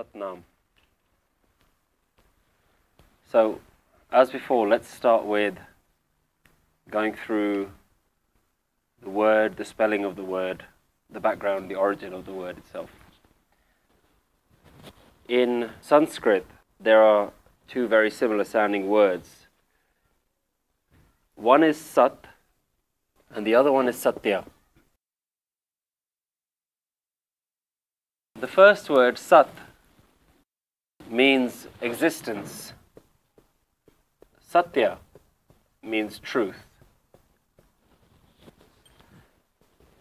Satnam. So, as before, let's start with going through the word, the spelling of the word, the background, the origin of the word itself. In Sanskrit, there are two very similar sounding words. One is Sat, and the other one is Satya. The first word, Sat, means existence. Satya means truth.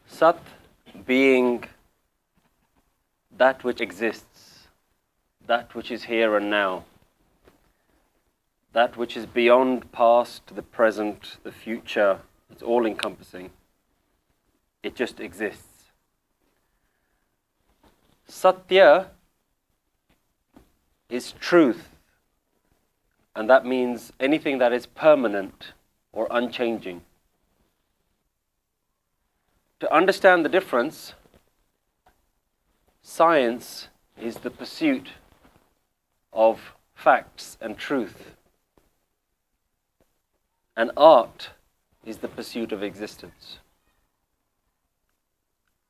Sat being that which exists, that which is here and now, that which is beyond past, the present, the future, it's all encompassing. It just exists. Satya is truth, and that means anything that is permanent or unchanging. To understand the difference, science is the pursuit of facts and truth, and art is the pursuit of existence.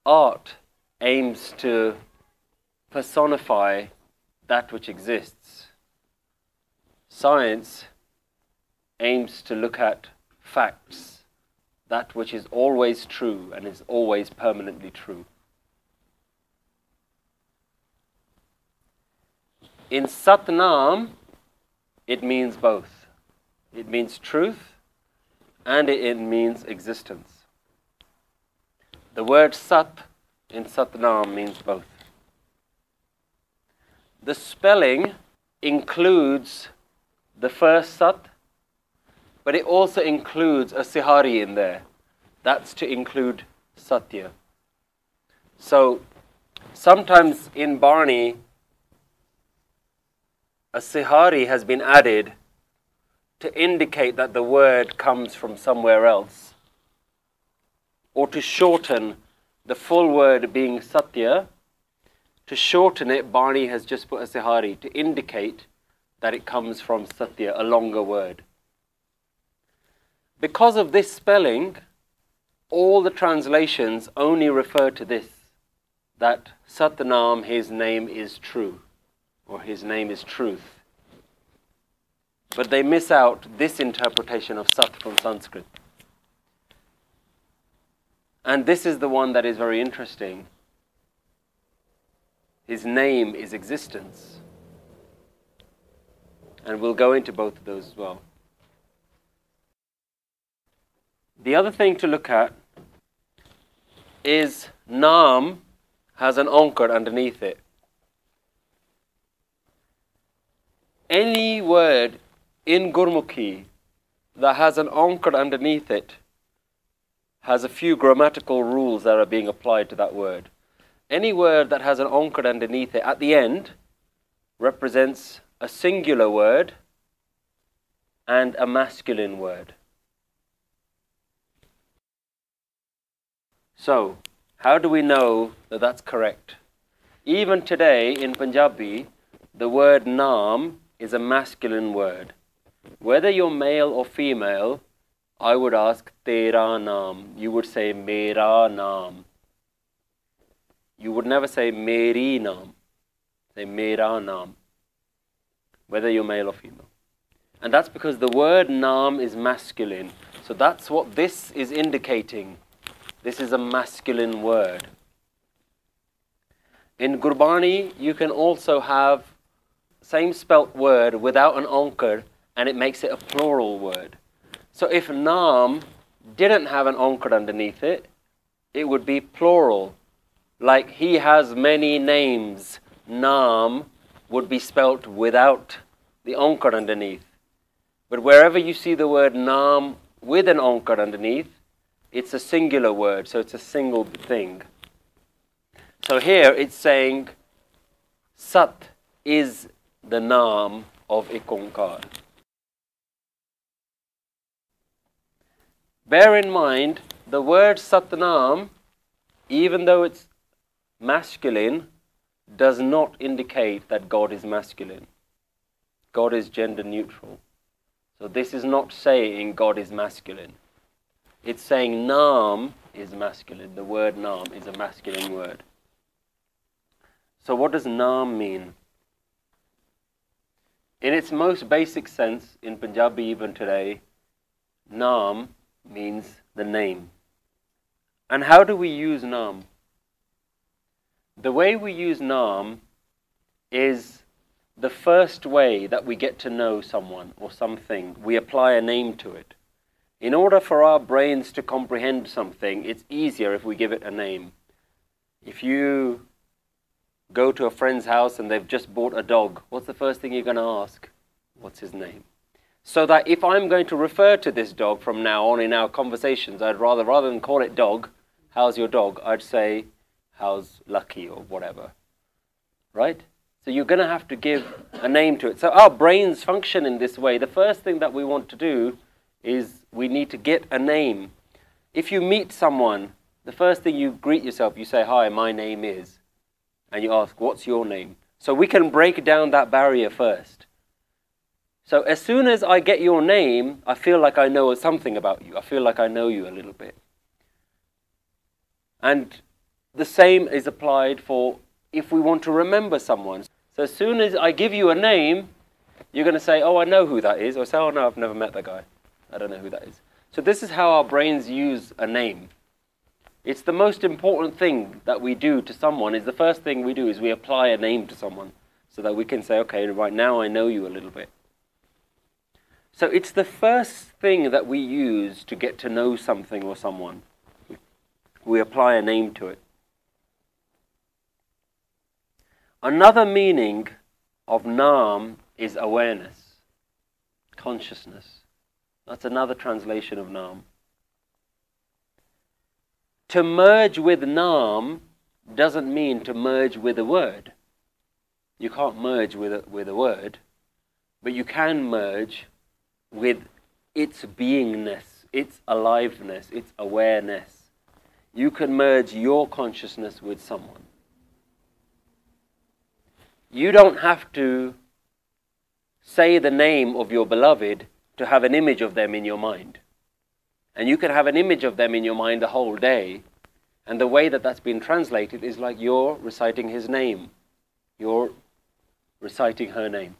Art aims to personify that which exists. Science aims to look at facts, that which is always true and is always permanently true. In Satnam, it means both. It means truth and it means existence. The word Sat in Satnam means both. The spelling includes the first Sat, but it also includes a Sihari in there. That's to include Satya. So sometimes in Bani, a Sihari has been added to indicate that the word comes from somewhere else, or to shorten the full word being Satya to shorten it, Bani has just put a Sihari to indicate that it comes from Satya, a longer word. Because of this spelling, all the translations only refer to this that Satnam, his name is true, or his name is truth. But they miss out this interpretation of Sat from Sanskrit. And this is the one that is very interesting his name is existence. And we'll go into both of those as well. The other thing to look at is Naam has an onkar underneath it. Any word in Gurmukhi that has an onkar underneath it has a few grammatical rules that are being applied to that word any word that has an onkar underneath it at the end represents a singular word and a masculine word. So, how do we know that that's correct? Even today in Punjabi, the word naam is a masculine word. Whether you're male or female, I would ask tera naam. You would say mera naam. You would never say Meri Naam. Say Mera Naam. Whether you're male or female. And that's because the word Naam is masculine. So that's what this is indicating. This is a masculine word. In Gurbani, you can also have same spelt word without an onkar and it makes it a plural word. So if Naam didn't have an onkar underneath it, it would be plural like he has many names, Naam would be spelt without the onkar underneath. But wherever you see the word Naam with an onkar underneath, it's a singular word, so it's a single thing. So here it's saying Sat is the Naam of Ikonkar. Bear in mind, the word Satnam, even though it's masculine does not indicate that God is masculine. God is gender neutral. So this is not saying God is masculine. It's saying Nam is masculine. The word Nam is a masculine word. So what does Nam mean? In its most basic sense, in Punjabi even today, Nam means the name. And how do we use Nam? The way we use Nam is the first way that we get to know someone or something. We apply a name to it. In order for our brains to comprehend something, it's easier if we give it a name. If you go to a friend's house and they've just bought a dog, what's the first thing you're going to ask? What's his name? So that if I'm going to refer to this dog from now on in our conversations, I'd rather, rather than call it dog, how's your dog? I'd say, how's Lucky or whatever. Right? So you're going to have to give a name to it. So our brains function in this way. The first thing that we want to do is we need to get a name. If you meet someone, the first thing you greet yourself, you say, Hi, my name is. And you ask, What's your name? So we can break down that barrier first. So as soon as I get your name, I feel like I know something about you. I feel like I know you a little bit. And the same is applied for if we want to remember someone. So as soon as I give you a name, you're going to say, Oh, I know who that is. Or say, Oh, no, I've never met that guy. I don't know who that is. So this is how our brains use a name. It's the most important thing that we do to someone is the first thing we do is we apply a name to someone so that we can say, okay, right now I know you a little bit. So it's the first thing that we use to get to know something or someone. We apply a name to it. Another meaning of Nam is awareness, consciousness. That's another translation of Nam. To merge with Nam doesn't mean to merge with a word. You can't merge with a, with a word, but you can merge with its beingness, its aliveness, its awareness. You can merge your consciousness with someone. You don't have to say the name of your beloved to have an image of them in your mind. And you can have an image of them in your mind the whole day. And the way that that's been translated is like you're reciting his name. You're reciting her name.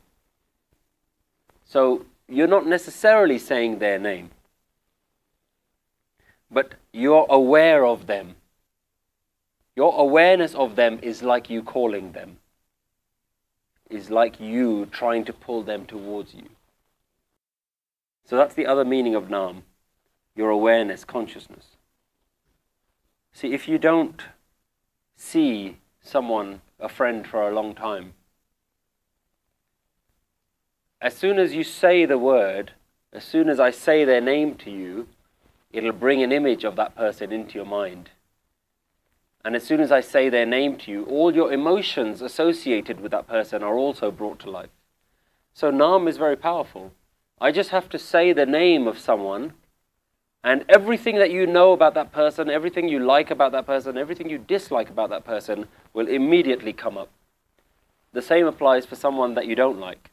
So you're not necessarily saying their name, but you're aware of them. Your awareness of them is like you calling them, is like you trying to pull them towards you. So that's the other meaning of Nam your awareness, consciousness. See, if you don't see someone, a friend, for a long time, as soon as you say the word, as soon as I say their name to you, it'll bring an image of that person into your mind. And as soon as I say their name to you, all your emotions associated with that person are also brought to life. So Nam is very powerful. I just have to say the name of someone, and everything that you know about that person, everything you like about that person, everything you dislike about that person will immediately come up. The same applies for someone that you don't like.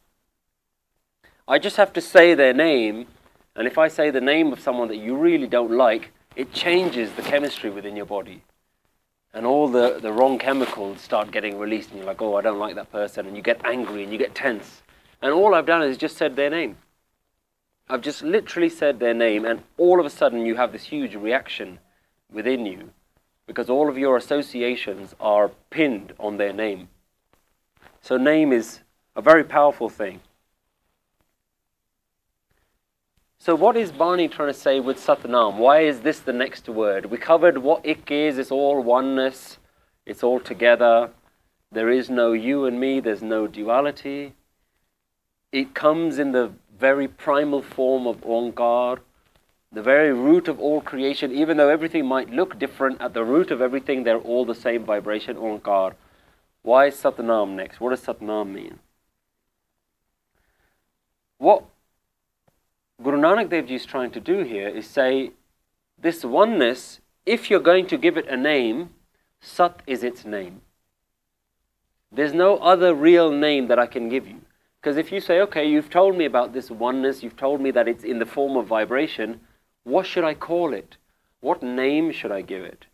I just have to say their name, and if I say the name of someone that you really don't like, it changes the chemistry within your body. And all the, the wrong chemicals start getting released, and you're like, oh, I don't like that person, and you get angry and you get tense. And all I've done is just said their name. I've just literally said their name, and all of a sudden you have this huge reaction within you because all of your associations are pinned on their name. So, name is a very powerful thing. So, what is Bani trying to say with Satnam? Why is this the next word? We covered what ik is, it's all oneness, it's all together. There is no you and me, there's no duality. It comes in the very primal form of Omkar, the very root of all creation, even though everything might look different, at the root of everything, they're all the same vibration, Omkar. Why Satnam next? What does Satnam mean? What Guru Nanak Dev Ji is trying to do here is say this oneness, if you're going to give it a name, Sat is its name. There's no other real name that I can give you. Because if you say, okay, you've told me about this oneness, you've told me that it's in the form of vibration, what should I call it? What name should I give it?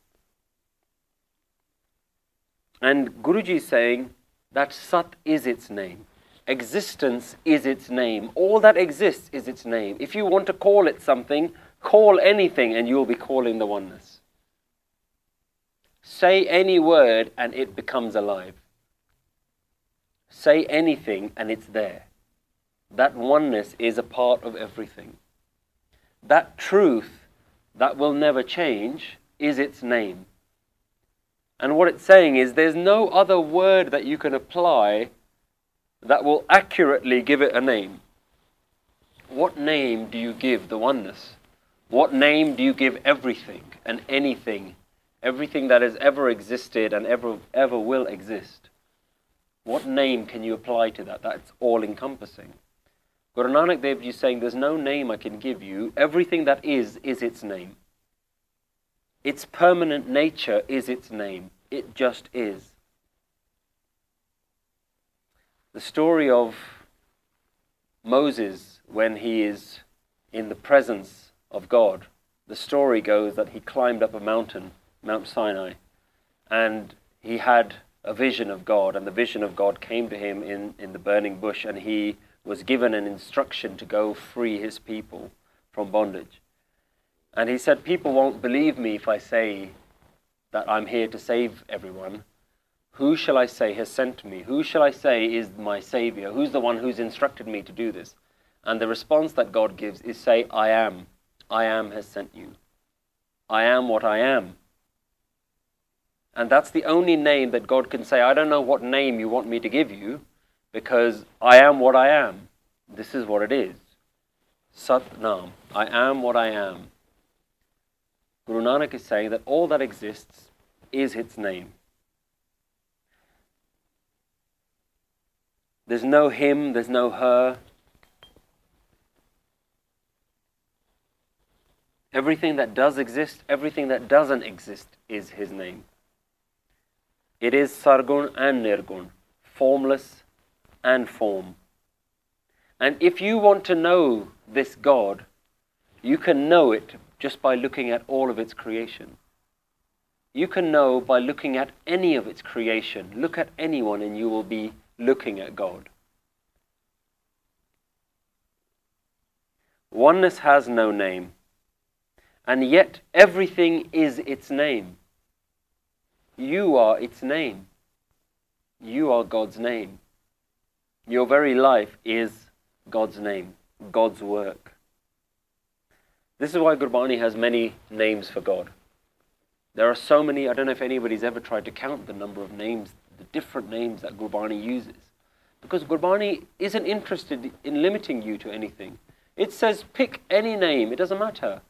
And Guruji is saying that Sat is its name. Existence is its name. All that exists is its name. If you want to call it something, call anything and you'll be calling the oneness. Say any word and it becomes alive. Say anything and it's there. That oneness is a part of everything. That truth that will never change is its name. And what it's saying is there's no other word that you can apply that will accurately give it a name. What name do you give the oneness? What name do you give everything and anything, everything that has ever existed and ever, ever will exist? What name can you apply to that? That's all encompassing. Guru Nanak Dev Ji is saying there's no name I can give you. Everything that is, is its name. Its permanent nature is its name. It just is. The story of Moses when he is in the presence of God, the story goes that he climbed up a mountain, Mount Sinai, and he had a vision of God, and the vision of God came to him in, in the burning bush, and he was given an instruction to go free his people from bondage. And he said, People won't believe me if I say that I'm here to save everyone. Who shall I say has sent me? Who shall I say is my Savior? Who's the one who's instructed me to do this? And the response that God gives is say, I am. I am has sent you. I am what I am. And that's the only name that God can say, I don't know what name you want me to give you, because I am what I am. This is what it is. Sat Nam. I am what I am. Guru Nanak is saying that all that exists is its name. There's no him, there's no her. Everything that does exist, everything that doesn't exist is his name. It is sargun and nirgun, formless and form. And if you want to know this God, you can know it just by looking at all of its creation. You can know by looking at any of its creation. Look at anyone and you will be looking at God. Oneness has no name, and yet everything is its name. You are its name. You are God's name. Your very life is God's name, God's work. This is why Gurbani has many names for God. There are so many, I don't know if anybody's ever tried to count the number of names, the different names that Gurbani uses. Because Gurbani isn't interested in limiting you to anything. It says pick any name, it doesn't matter.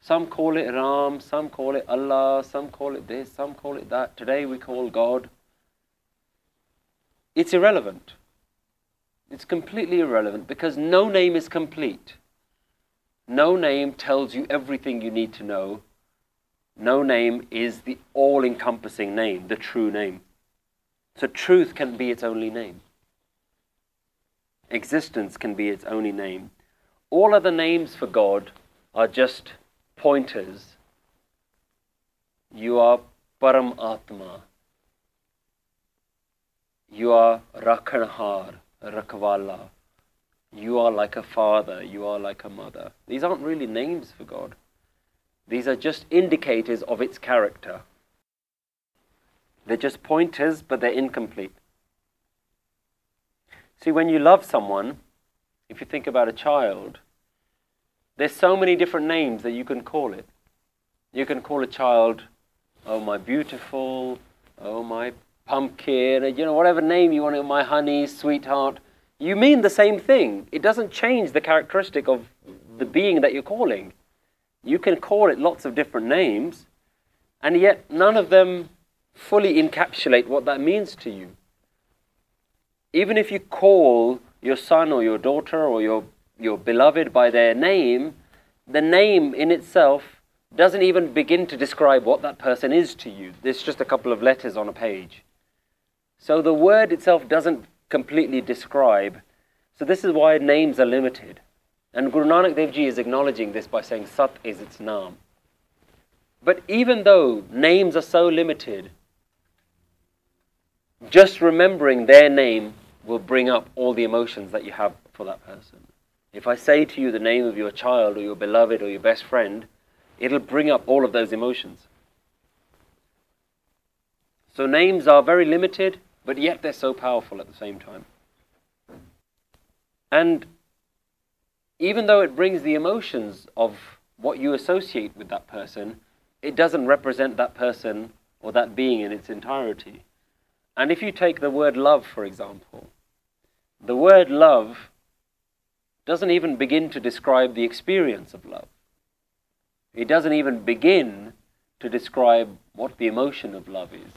Some call it Ram, some call it Allah, some call it this, some call it that. Today we call God. It's irrelevant. It's completely irrelevant because no name is complete. No name tells you everything you need to know. No name is the all encompassing name, the true name. So truth can be its only name. Existence can be its only name. All other names for God are just pointers. You are Paramatma. You are Rakhanhar, Rakvala. You are like a father, you are like a mother. These aren't really names for God. These are just indicators of its character. They're just pointers, but they're incomplete. See, when you love someone, if you think about a child, there's so many different names that you can call it. You can call a child, oh, my beautiful, oh, my pumpkin, you know, whatever name you want, my honey, sweetheart you mean the same thing. It doesn't change the characteristic of the being that you're calling. You can call it lots of different names, and yet none of them fully encapsulate what that means to you. Even if you call your son or your daughter or your, your beloved by their name, the name in itself doesn't even begin to describe what that person is to you. There's just a couple of letters on a page. So the word itself doesn't completely describe. So this is why names are limited. And Guru Nanak Dev Ji is acknowledging this by saying Sat is its naam. But even though names are so limited, just remembering their name will bring up all the emotions that you have for that person. If I say to you the name of your child or your beloved or your best friend, it'll bring up all of those emotions. So names are very limited, but yet they're so powerful at the same time. And even though it brings the emotions of what you associate with that person, it doesn't represent that person or that being in its entirety. And if you take the word love, for example, the word love doesn't even begin to describe the experience of love. It doesn't even begin to describe what the emotion of love is.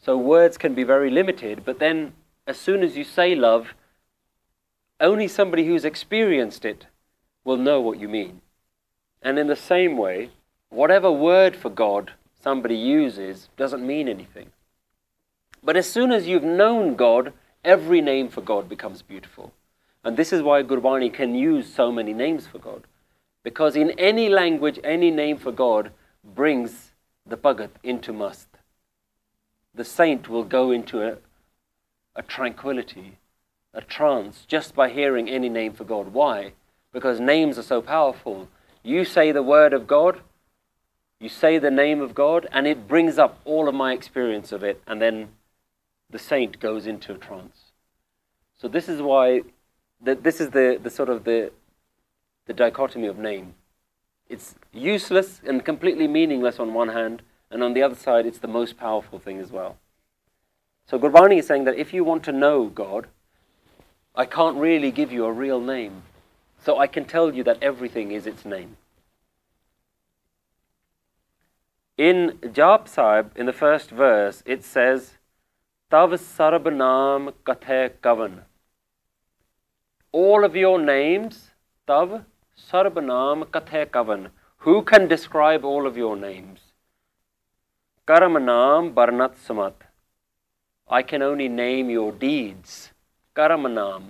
So words can be very limited, but then as soon as you say love, only somebody who's experienced it will know what you mean. And in the same way, whatever word for God somebody uses doesn't mean anything. But as soon as you've known God, every name for God becomes beautiful. And this is why Gurbani can use so many names for God. Because in any language, any name for God brings the bhagat into must. The saint will go into a, a tranquility, a trance, just by hearing any name for God. Why? Because names are so powerful. You say the word of God, you say the name of God, and it brings up all of my experience of it, and then the saint goes into a trance. So this is why, the, this is the, the sort of the, the dichotomy of name. It's useless and completely meaningless on one hand, and on the other side, it's the most powerful thing as well. So Gurbani is saying that if you want to know God, I can't really give you a real name. So I can tell you that everything is its name. In Jaap Sahib, in the first verse, it says, Tav Sarab Naam Kathe Kavan. All of your names, Tav Sarab Naam Kathe Kavan. Who can describe all of your names? Karam Naam Barnat Sumat. I can only name your deeds. Karam Naam,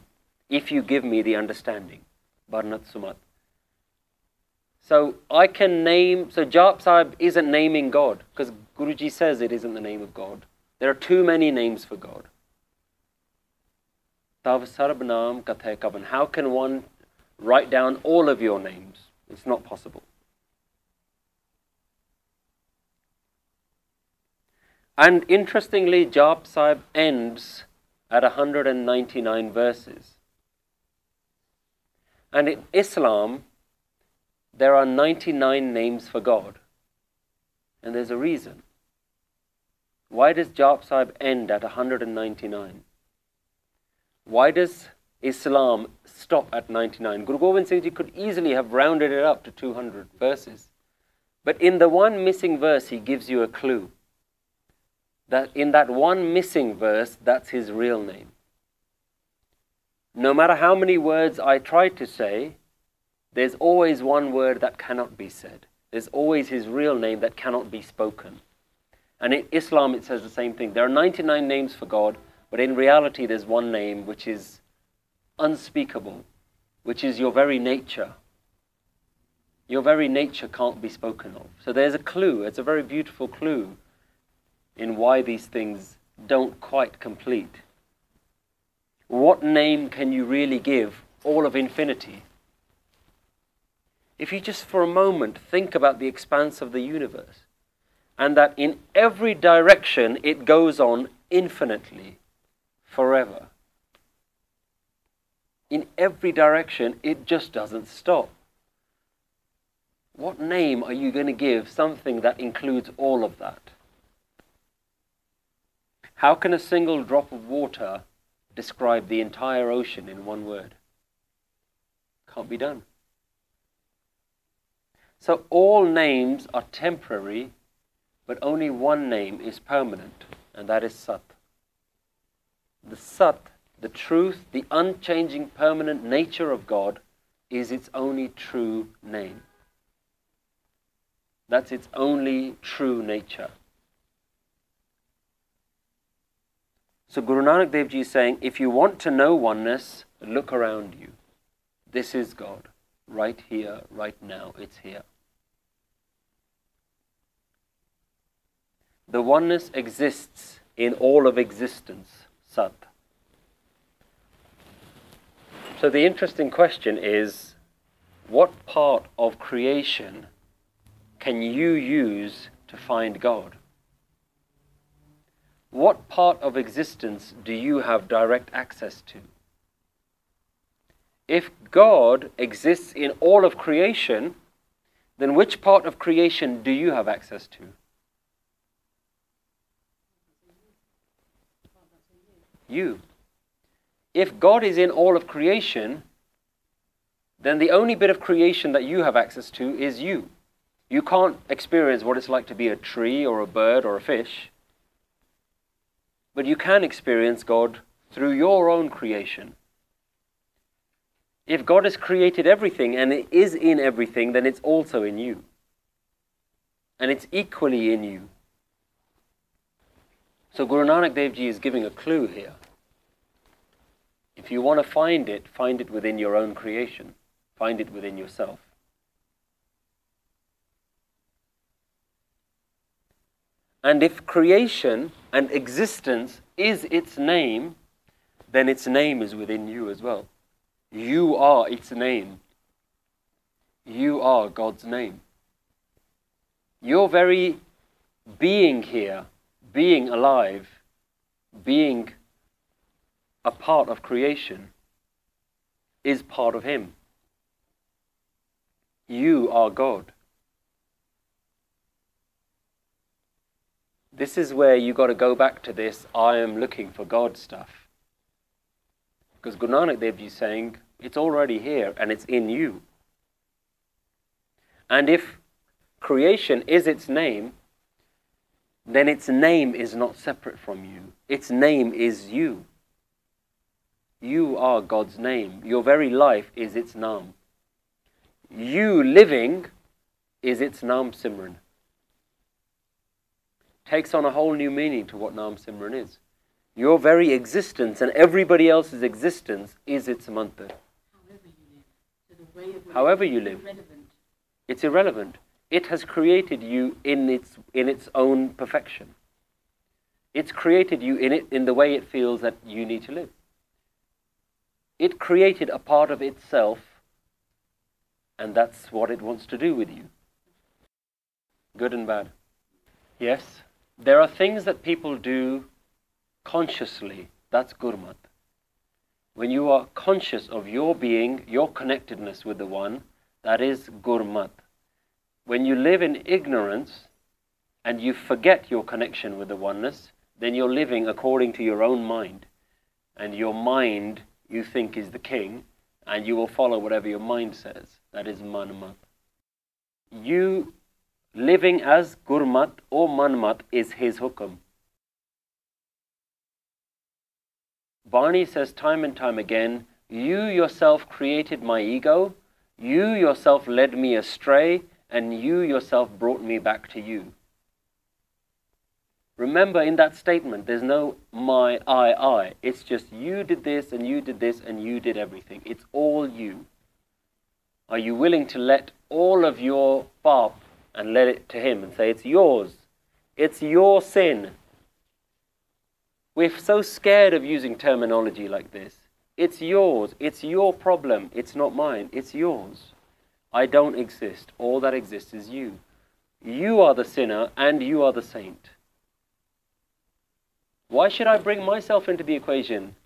if you give me the understanding. Barnat Sumat. So I can name, so Jaap Sahib isn't naming God, because Guruji says it isn't the name of God. There are too many names for God. How can one write down all of your names? It's not possible. And interestingly, Jaap Sahib ends at 199 verses. And in Islam, there are 99 names for God. And there's a reason. Why does Sahib end at 199? Why does Islam stop at 99? Guru Gobind Singh Ji could easily have rounded it up to 200 verses. But in the one missing verse, he gives you a clue. That in that one missing verse, that's his real name. No matter how many words I try to say, there's always one word that cannot be said. There's always his real name that cannot be spoken. And in Islam, it says the same thing. There are 99 names for God, but in reality, there's one name which is unspeakable, which is your very nature. Your very nature can't be spoken of. So there's a clue, it's a very beautiful clue in why these things don't quite complete. What name can you really give all of infinity? If you just for a moment think about the expanse of the universe, and that in every direction it goes on infinitely, forever. In every direction, it just doesn't stop. What name are you going to give something that includes all of that? How can a single drop of water describe the entire ocean in one word? Can't be done. So all names are temporary, but only one name is permanent, and that is Sat. The Sat, the truth, the unchanging permanent nature of God, is its only true name. That's its only true nature. So Guru Nanak Dev Ji is saying, if you want to know oneness, look around you. This is God. Right here, right now, it's here. The oneness exists in all of existence, Sat. So the interesting question is what part of creation can you use to find God? What part of existence do you have direct access to? If God exists in all of creation, then which part of creation do you have access to? You. If God is in all of creation, then the only bit of creation that you have access to is you. You can't experience what it's like to be a tree or a bird or a fish, but you can experience God through your own creation. If God has created everything and it is in everything, then it's also in you. And it's equally in you. So Guru Nanak Dev Ji is giving a clue here. If you want to find it, find it within your own creation. Find it within yourself. And if creation and existence is its name, then its name is within you as well. You are its name. You are God's name. Your very being here, being alive, being a part of creation, is part of Him. You are God. This is where you got to go back to this I am looking for God stuff. Because Guru Nanak Dev is saying it's already here and it's in you. And if creation is its name, then its name is not separate from you. Its name is you. You are God's name. Your very life is its Naam. You living is its Naam Simran. Takes on a whole new meaning to what Naam Simran is. Your very existence and everybody else's existence is its mantra. However you live. It's irrelevant. It has created you in its, in its own perfection. It's created you in it in the way it feels that you need to live. It created a part of itself, and that's what it wants to do with you. Good and bad. Yes, there are things that people do consciously. That's gurmat. When you are conscious of your being, your connectedness with the One, that is gurmat. When you live in ignorance and you forget your connection with the oneness, then you're living according to your own mind. And your mind you think is the king, and you will follow whatever your mind says. That is manmat. You living as gurmat or manmat is his hukum. Bani says time and time again, You yourself created my ego, you yourself led me astray, and you yourself brought me back to you. Remember in that statement, there's no my, I, I. It's just you did this and you did this and you did everything. It's all you. Are you willing to let all of your pap and let it to him and say, it's yours? It's your sin. We're so scared of using terminology like this. It's yours. It's your problem. It's not mine. It's yours. I don't exist. All that exists is you. You are the sinner and you are the saint. Why should I bring myself into the equation?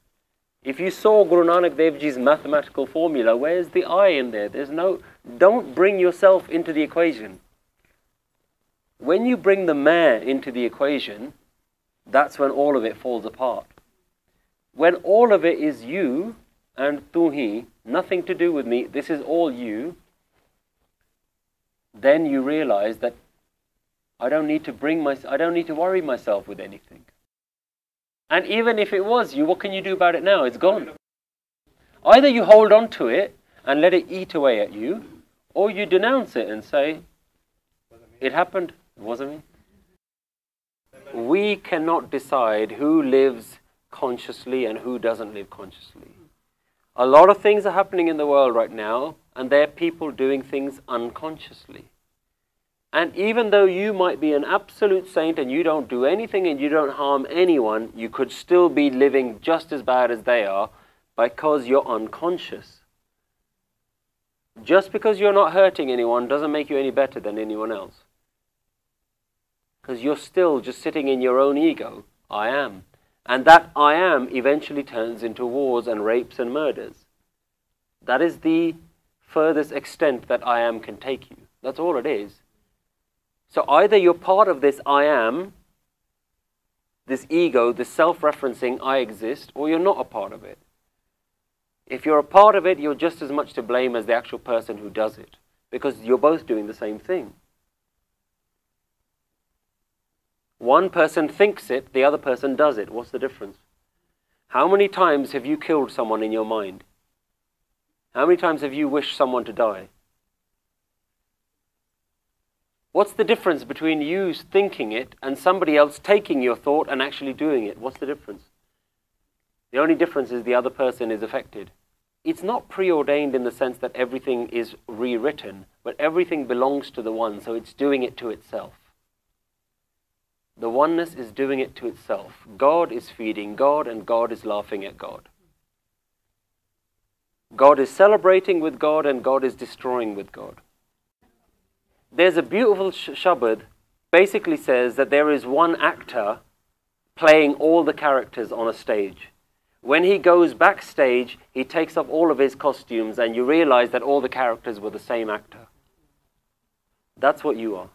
If you saw Guru Nanak Dev Ji's mathematical formula, where's the I in there? There's no, don't bring yourself into the equation. When you bring the man into the equation, that's when all of it falls apart. When all of it is you and tuhi, nothing to do with me, this is all you, then you realize that I don't need to bring my, I don't need to worry myself with anything. And even if it was you, what can you do about it now? It's gone. Either you hold on to it and let it eat away at you, or you denounce it and say, It happened, it wasn't me. We cannot decide who lives consciously and who doesn't live consciously. A lot of things are happening in the world right now, and they're people doing things unconsciously. And even though you might be an absolute saint and you don't do anything and you don't harm anyone, you could still be living just as bad as they are because you're unconscious. Just because you're not hurting anyone doesn't make you any better than anyone else. Because you're still just sitting in your own ego. I am. And that I am eventually turns into wars and rapes and murders. That is the furthest extent that I am can take you. That's all it is. So either you're part of this I am, this ego, this self referencing I exist, or you're not a part of it. If you're a part of it, you're just as much to blame as the actual person who does it, because you're both doing the same thing. One person thinks it, the other person does it. What's the difference? How many times have you killed someone in your mind? How many times have you wished someone to die? What's the difference between you thinking it and somebody else taking your thought and actually doing it? What's the difference? The only difference is the other person is affected. It's not preordained in the sense that everything is rewritten, but everything belongs to the one, so it's doing it to itself. The oneness is doing it to itself. God is feeding God, and God is laughing at God. God is celebrating with God, and God is destroying with God there's a beautiful sh- Shabad basically says that there is one actor playing all the characters on a stage. When he goes backstage, he takes off all of his costumes, and you realize that all the characters were the same actor. That's what you are.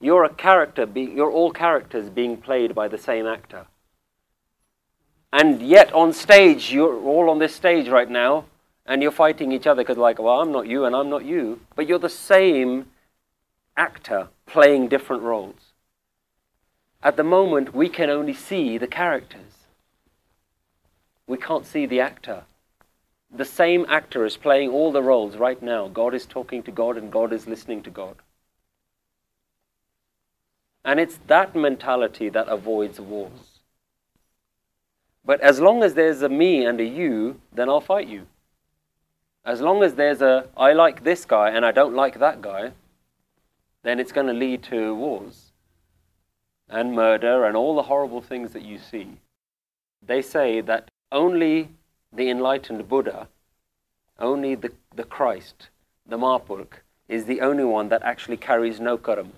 You're a character, be- you're all characters being played by the same actor. And yet on stage, you're all on this stage right now, and you're fighting each other because, like, well, I'm not you and I'm not you, but you're the same actor playing different roles. At the moment, we can only see the characters. We can't see the actor. The same actor is playing all the roles right now. God is talking to God and God is listening to God. And it's that mentality that avoids wars. But as long as there's a me and a you, then I'll fight you. As long as there's a, I like this guy and I don't like that guy, then it's going to lead to wars and murder and all the horrible things that you see. They say that only the enlightened Buddha, only the, the Christ, the Mahapurukh, is the only one that actually carries no karam.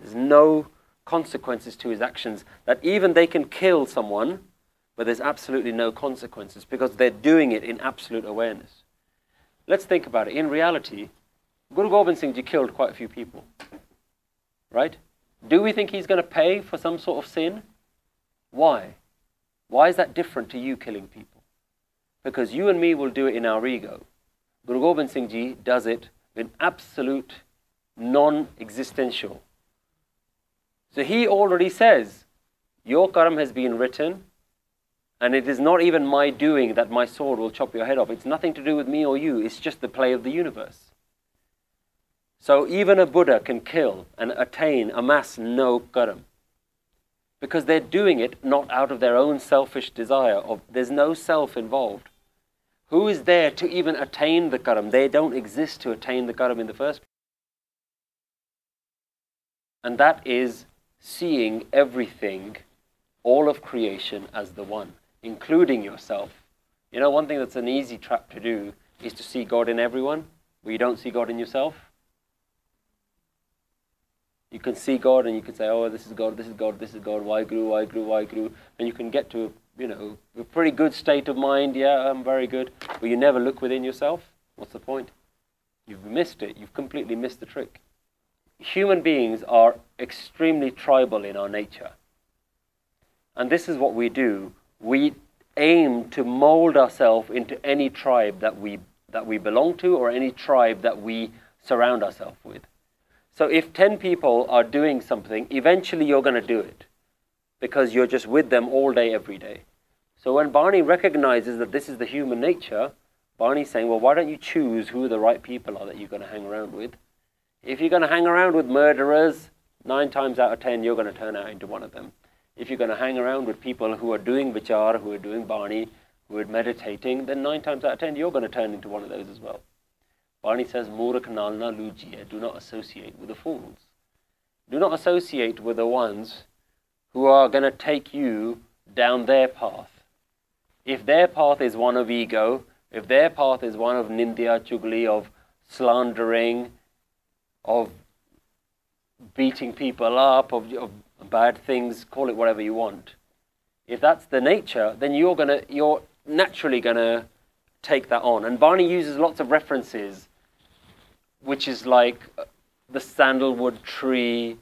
There's no consequences to his actions, that even they can kill someone, but there's absolutely no consequences because they're doing it in absolute awareness. Let's think about it. In reality, Guru Gobind Singh Ji killed quite a few people. Right? Do we think he's going to pay for some sort of sin? Why? Why is that different to you killing people? Because you and me will do it in our ego. Guru Gobind Singh Ji does it in absolute non-existential. So he already says, your karam has been written, and it is not even my doing that my sword will chop your head off. It's nothing to do with me or you. It's just the play of the universe. So even a Buddha can kill and attain, amass no karam. Because they're doing it not out of their own selfish desire. Of, there's no self involved. Who is there to even attain the karam? They don't exist to attain the karam in the first place. And that is seeing everything, all of creation, as the one including yourself. You know, one thing that's an easy trap to do is to see God in everyone, where you don't see God in yourself. You can see God and you can say, oh, this is God, this is God, this is God, Waheguru, why grew, Waheguru. And you can get to, you know, a pretty good state of mind. Yeah, I'm very good. But you never look within yourself. What's the point? You've missed it. You've completely missed the trick. Human beings are extremely tribal in our nature. And this is what we do we aim to mold ourselves into any tribe that we, that we belong to or any tribe that we surround ourselves with. So if 10 people are doing something, eventually you're going to do it because you're just with them all day, every day. So when Bani recognizes that this is the human nature, Bani's saying, well, why don't you choose who the right people are that you're going to hang around with? If you're going to hang around with murderers, nine times out of ten, you're going to turn out into one of them. If you're going to hang around with people who are doing vichar, who are doing bani, who are meditating, then nine times out of ten you're going to turn into one of those as well. Bani says, Murak nalna lujiye, do not associate with the fools. Do not associate with the ones who are going to take you down their path. If their path is one of ego, if their path is one of nindya, chugli, of slandering, of beating people up, of, of bad things, call it whatever you want. If that's the nature, then you're gonna you're naturally gonna take that on. And Bani uses lots of references, which is like uh, the sandalwood tree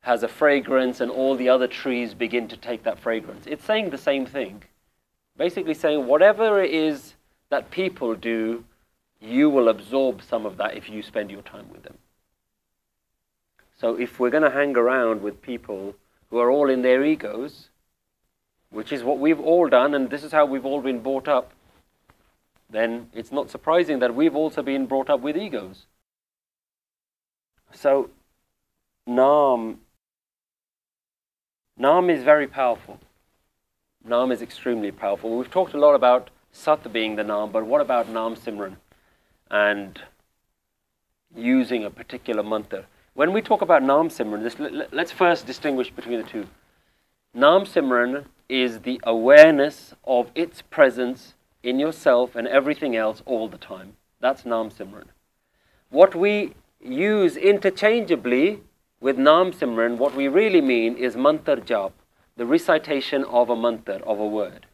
has a fragrance and all the other trees begin to take that fragrance. It's saying the same thing. Basically saying whatever it is that people do, you will absorb some of that if you spend your time with them. So if we're going to hang around with people who are all in their egos, which is what we've all done, and this is how we've all been brought up, then it's not surprising that we've also been brought up with egos. So, Naam Naam is very powerful. Naam is extremely powerful. We've talked a lot about Sat being the Naam, but what about Naam Simran and using a particular mantra? When we talk about Naam Simran, this, let's first distinguish between the two. Naam Simran is the awareness of its presence in yourself and everything else all the time. That's Naam Simran. What we use interchangeably with Naam Simran, what we really mean is mantar jap, the recitation of a mantar, of a word.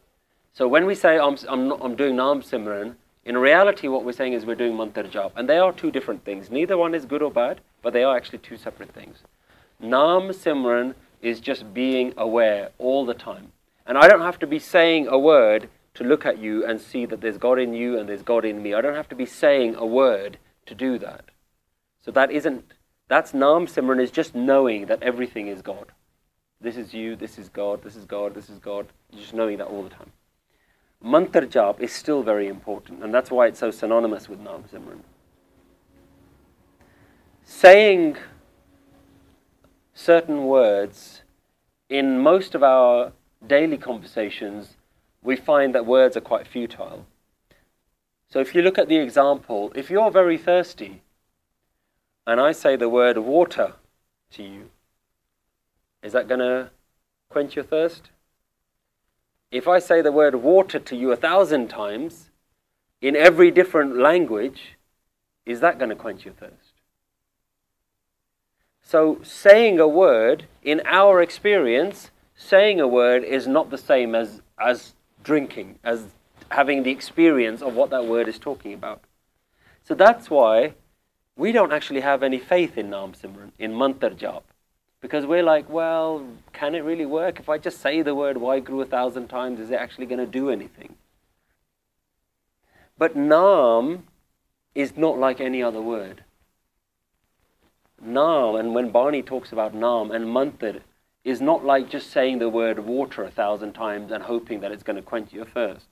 So when we say I'm, I'm, I'm doing Naam Simran, in reality what we're saying is we're doing mantar jap. And they are two different things. Neither one is good or bad, but they are actually two separate things. Nam Simran is just being aware all the time. And I don't have to be saying a word to look at you and see that there's God in you and there's God in me. I don't have to be saying a word to do that. So that isn't that's Nam Simran is just knowing that everything is God. This is you, this is God, this is God, this is God. Just knowing that all the time. Mantar jap is still very important, and that's why it's so synonymous with Naam Simran. Saying certain words in most of our daily conversations, we find that words are quite futile. So if you look at the example, if you're very thirsty, and I say the word water to you, is that going to quench your thirst? If I say the word water to you a thousand times in every different language, is that going to quench your thirst? So, saying a word, in our experience, saying a word is not the same as, as drinking, as having the experience of what that word is talking about. So that's why we don't actually have any faith in Naam Simran, in Mantar Jap. Because we're like, well, can it really work? If I just say the word Waheguru a thousand times, is it actually going to do anything? But Naam is not like any other word. Naam, and when Bani talks about Naam and Mantar, is not like just saying the word water a thousand times and hoping that it's going to quench your thirst.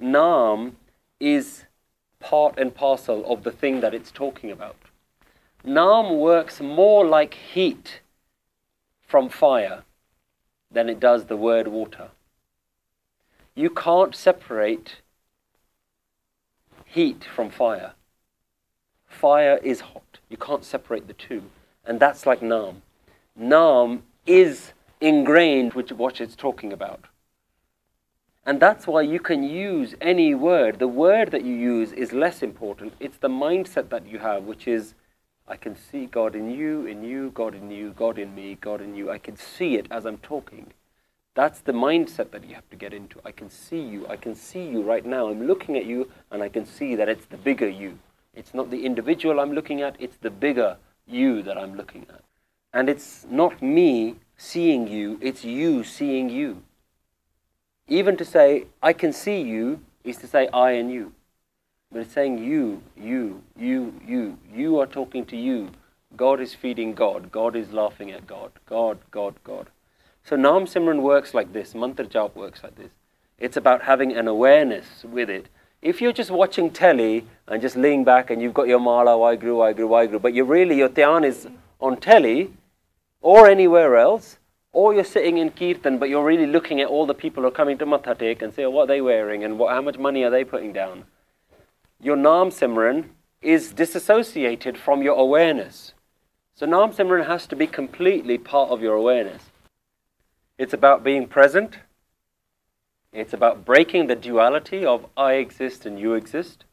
Naam is part and parcel of the thing that it's talking about. Naam works more like heat from fire than it does the word water. You can't separate heat from fire. Fire is hot. You can't separate the two. And that's like Naam. Naam is ingrained with what it's talking about. And that's why you can use any word. The word that you use is less important. It's the mindset that you have, which is, I can see God in you, in you, God in you, God in me, God in you. I can see it as I'm talking. That's the mindset that you have to get into. I can see you. I can see you right now. I'm looking at you and I can see that it's the bigger you. It's not the individual I'm looking at, it's the bigger you that I'm looking at. And it's not me seeing you, it's you seeing you. Even to say, I can see you, is to say I and you. But it's saying you, you, you, you. You are talking to you. God is feeding God. God is laughing at God. God, God, God. So Naam Simran works like this. Mantra Jap works like this. It's about having an awareness with it. If you're just watching telly and just leaning back and you've got your mala, Waheguru, Waheguru, Waheguru, but you're really, your dhyan is on telly or anywhere else, or you're sitting in kirtan, but you're really looking at all the people who are coming to Mathatek and say, oh, what are they wearing and what, how much money are they putting down? Your Naam Simran is disassociated from your awareness. So Naam Simran has to be completely part of your awareness. It's about being present. It's about breaking the duality of I exist and you exist.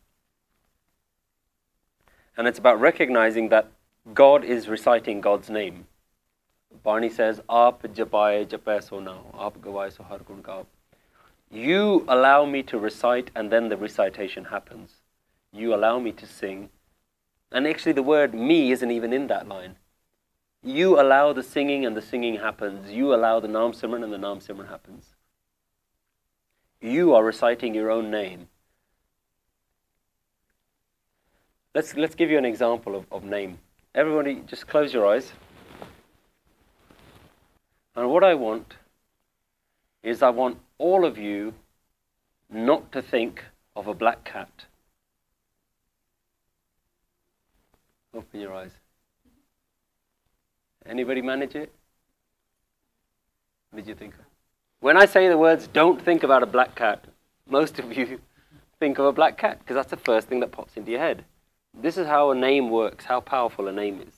And it's about recognizing that God is reciting God's name. Bani says, Aap japaye japaye so now, aap gawaye so har. You allow me to recite, and then the recitation happens. You allow me to sing. And actually, the word me isn't even in that line. You allow the singing, and the singing happens. You allow the Naam Simran, and the Naam Simran happens. You are reciting your own name. Let's, let's give you an example of, of name. Everybody, just close your eyes. And what I want is I want all of you not to think of a black cat. Open your eyes. Anybody manage it? Did you think? When I say the words, don't think about a black cat, most of you think of a black cat because that's the first thing that pops into your head. This is how a name works, how powerful a name is.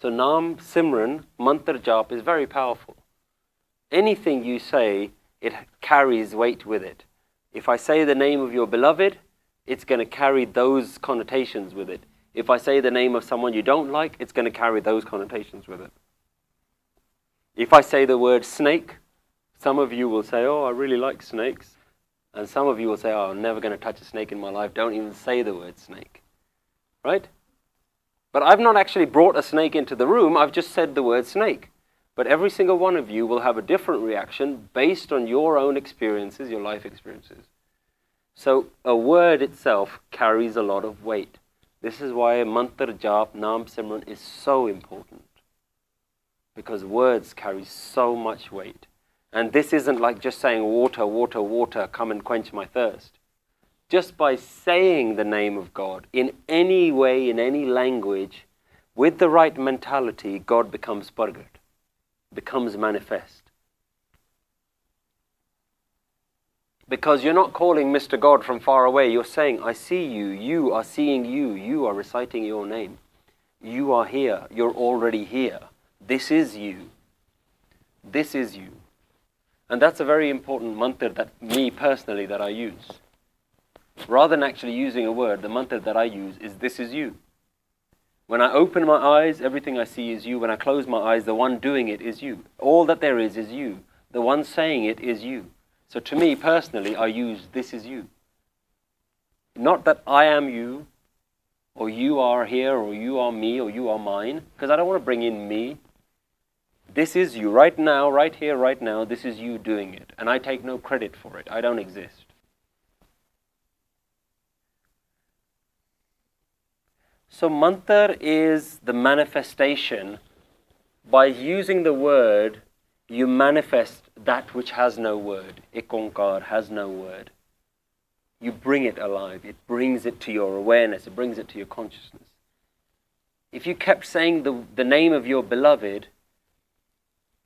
So Naam Simran, Mantra Jap is very powerful. Anything you say, it carries weight with it. If I say the name of your beloved, it's going to carry those connotations with it. If I say the name of someone you don't like, it's going to carry those connotations with it. If I say the word snake, some of you will say, Oh, I really like snakes. And some of you will say, Oh, I'm never going to touch a snake in my life. Don't even say the word snake. Right? But I've not actually brought a snake into the room, I've just said the word snake. But every single one of you will have a different reaction based on your own experiences, your life experiences. So a word itself carries a lot of weight. This is why mantra jap, naam simran is so important. Because words carry so much weight. And this isn't like just saying water, water, water, come and quench my thirst just by saying the name of God in any way, in any language, with the right mentality, God becomes Pargat, becomes manifest. Because you're not calling Mr. God from far away, you're saying, I see you, you are seeing you, you are reciting your name. You are here, you're already here. This is you. This is you. And that's a very important mantra that me personally that I use. Rather than actually using a word, the mantra that I use is this is you. When I open my eyes, everything I see is you. When I close my eyes, the one doing it is you. All that there is is you. The one saying it is you. So to me personally, I use this is you. Not that I am you, or you are here, or you are me, or you are mine, because I don't want to bring in me. This is you right now, right here, right now. This is you doing it. And I take no credit for it. I don't exist. So mantar is the manifestation. By using the word, you manifest that which has no word. Ikonkar has no word. You bring it alive. It brings it to your awareness. It brings it to your consciousness. If you kept saying the, the name of your beloved,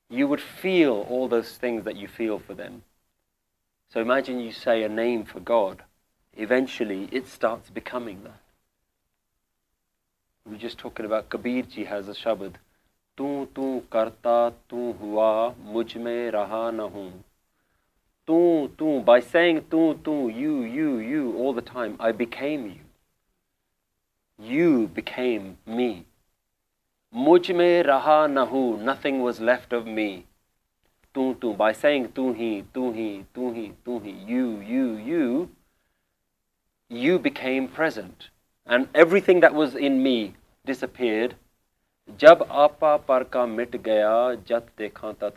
you would feel all those things that you feel for them. So imagine you say a name for God. Eventually, it starts becoming that. We are just talking about Kabir ji has a shabad. तू तू करता तू हुआ मुझ में रहा न हूँ तू तू by saying तू तू you you you all the time I became you you became me मुझ में रहा न हूँ nothing was left of me तू तू by saying तू ही तू ही तू ही तू ही you you you you became present and everything that was in me disappeared. Jab apa parka mit gaya jat dekha tat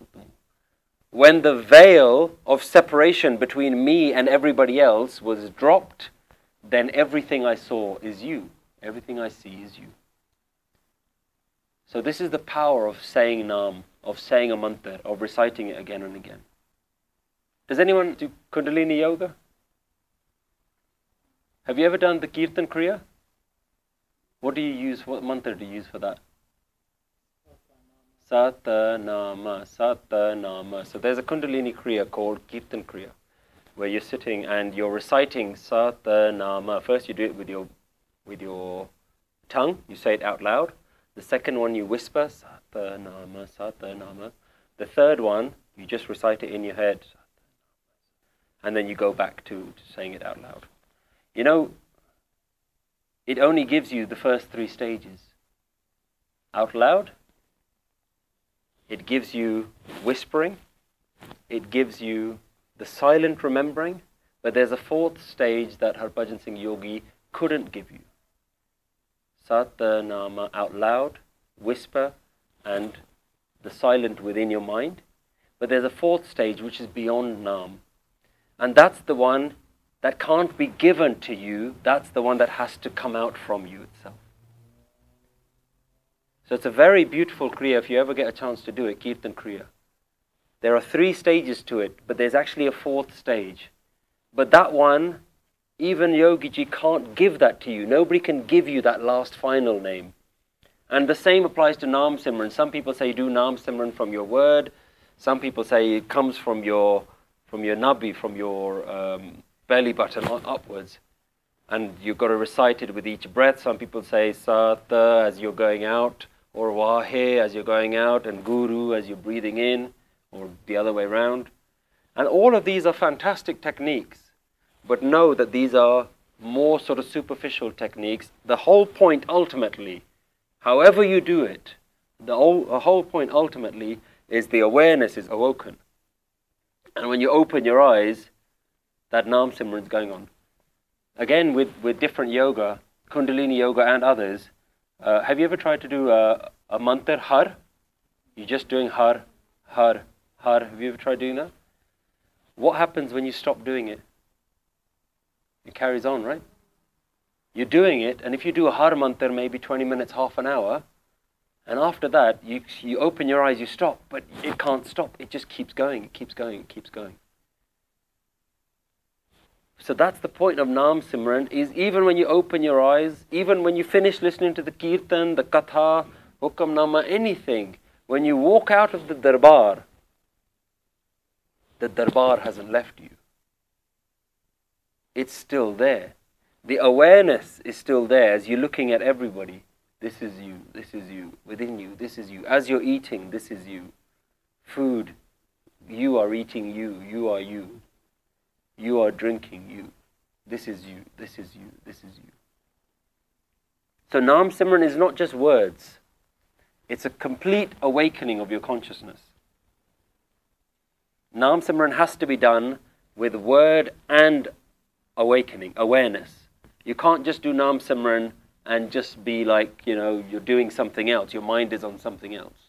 When the veil of separation between me and everybody else was dropped, then everything I saw is you. Everything I see is you. So this is the power of saying Nam, of saying a mantra, of reciting it again and again. Does anyone do Kundalini Yoga? Have you ever done the Kirtan Kriya? What do you use? What mantra do you use for that? Satanama, Satanama. So there's a Kundalini Kriya called Kirtan Kriya, where you're sitting and you're reciting Satanama. First you do it with your, with your tongue, you say it out loud. The second one you whisper, Satanama, Satanama. The third one, you just recite it in your head. And then you go back to, to saying it out loud. You know, it only gives you the first three stages. Out loud, it gives you whispering, it gives you the silent remembering, but there's a fourth stage that Harbhajan Singh Yogi couldn't give you. Satanama out loud, whisper, and the silent within your mind. But there's a fourth stage which is beyond Nam. And that's the one that can't be given to you, that's the one that has to come out from you itself. So it's a very beautiful Kriya if you ever get a chance to do it, Kirtan Kriya. There are three stages to it, but there's actually a fourth stage. But that one, even Yogiji can't give that to you. Nobody can give you that last final name. And the same applies to Nam Simran. Some people say do Nam Simran from your word. Some people say it comes from your from your nabi, from your um, belly button upwards. And you've got to recite it with each breath. Some people say Sata as you're going out, or Wahe as you're going out, and Guru as you're breathing in, or the other way around. And all of these are fantastic techniques. But know that these are more sort of superficial techniques. The whole point ultimately However you do it, the whole, whole point ultimately is the awareness is awoken. And when you open your eyes, that Nam Simran is going on. Again, with, with different yoga, Kundalini yoga and others, uh, have you ever tried to do a, a mantra har? You're just doing har, har, har. Have you ever tried doing that? What happens when you stop doing it? It carries on, right? You're doing it, and if you do a har mantra, maybe 20 minutes, half an hour, and after that, you, you open your eyes, you stop, but it can't stop. It just keeps going, it keeps going, it keeps going. So that's the point of Nam Simran, is even when you open your eyes, even when you finish listening to the Kirtan, the Katha, Hukam Nama, anything, when you walk out of the Darbar, the Darbar hasn't left you. It's still there the awareness is still there as you're looking at everybody. This is you, this is you, within you, this is you. As you're eating, this is you. Food, you are eating you, you are you. You are drinking you. This is you, this is you, this is you. So Nam Simran is not just words, it's a complete awakening of your consciousness. Nam Simran has to be done with word and awakening, awareness. You can't just do Nam Simran and just be like, you know, you're doing something else. Your mind is on something else.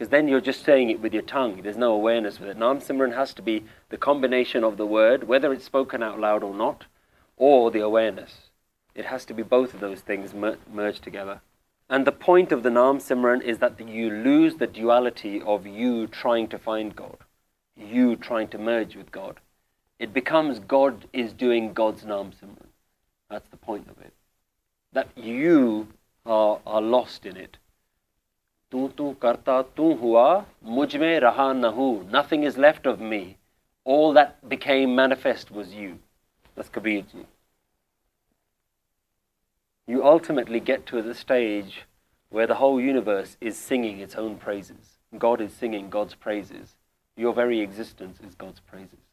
Because then you're just saying it with your tongue. There's no awareness with it. Nam Simran has to be the combination of the word, whether it's spoken out loud or not, or the awareness. It has to be both of those things mer- merged together. And the point of the Nam Simran is that you lose the duality of you trying to find God, you trying to merge with God. It becomes God is doing God's Nam Simran. That's the point of it. That you are, are lost in it. Tu tu karta tu hua, mujme raha nahu. Nothing is left of me. All that became manifest was you. That's Kabirji. You ultimately get to the stage where the whole universe is singing its own praises. God is singing God's praises. Your very existence is God's praises.